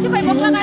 kasi pa mo lang